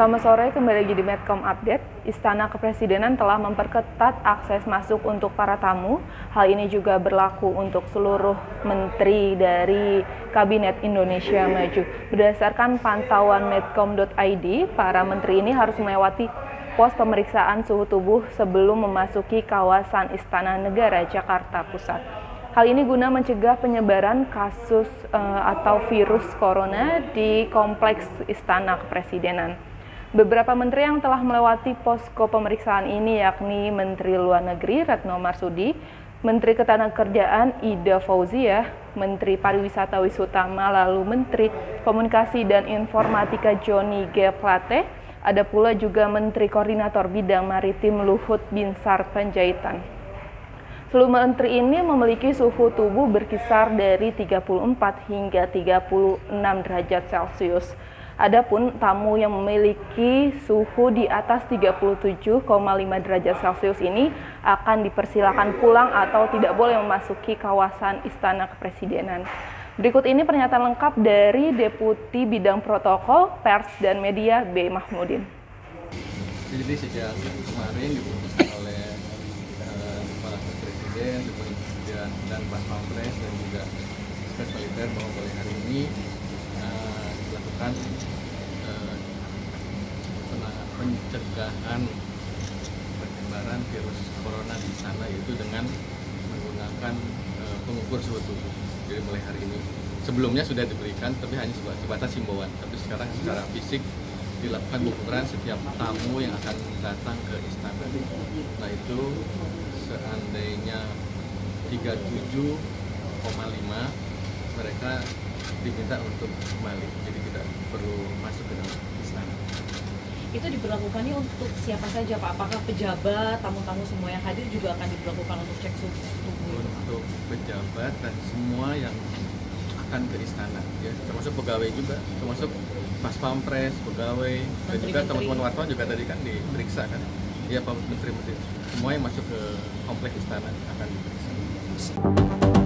Selamat sore, kembali lagi di Medcom Update. Istana Kepresidenan telah memperketat akses masuk untuk para tamu. Hal ini juga berlaku untuk seluruh menteri dari Kabinet Indonesia Maju. Berdasarkan pantauan medcom.id, para menteri ini harus melewati pos pemeriksaan suhu tubuh sebelum memasuki kawasan Istana Negara Jakarta Pusat. Hal ini guna mencegah penyebaran kasus uh, atau virus corona di kompleks Istana Kepresidenan. Beberapa menteri yang telah melewati posko pemeriksaan ini yakni Menteri Luar Negeri Retno Marsudi, Menteri Ketenagakerjaan Ida Fauzia, Menteri Pariwisata Wisutama, lalu Menteri Komunikasi dan Informatika Joni G. Plate, ada pula juga Menteri Koordinator Bidang Maritim Luhut Binsar Panjaitan. Seluruh menteri ini memiliki suhu tubuh berkisar dari 34 hingga 36 derajat Celcius. Adapun tamu yang memiliki suhu di atas 37,5 derajat Celcius ini akan dipersilakan pulang atau tidak boleh memasuki kawasan Istana Kepresidenan. Berikut ini pernyataan lengkap dari Deputi Bidang Protokol, Pers, dan Media B. Mahmudin. Jadi sejak kemarin diputuskan oleh uh, Presiden, kemudian dan Pak Pampres dan juga Spes Militer bahwa mulai hari ini uh, dilakukan pencegahan penyebaran virus corona di sana yaitu dengan menggunakan uh, pengukur suhu tubuh. Jadi mulai hari ini sebelumnya sudah diberikan tapi hanya sebatas himbauan. Tapi sekarang secara fisik dilakukan pengukuran setiap tamu yang akan datang ke istana. Nah itu seandainya 37,5 mereka diminta untuk kembali jadi tidak perlu masuk ke dalam itu diberlakukannya untuk siapa saja Pak? Apakah pejabat, tamu-tamu semua yang hadir juga akan diberlakukan untuk cek suhu tubuh? Untuk pejabat dan semua yang akan ke istana, ya termasuk pegawai juga, termasuk pas pampres, pegawai, menteri, dan juga teman-teman wartawan juga tadi kan diperiksa kan, ya Pak Menteri-Menteri, semua yang masuk ke kompleks istana akan diperiksa.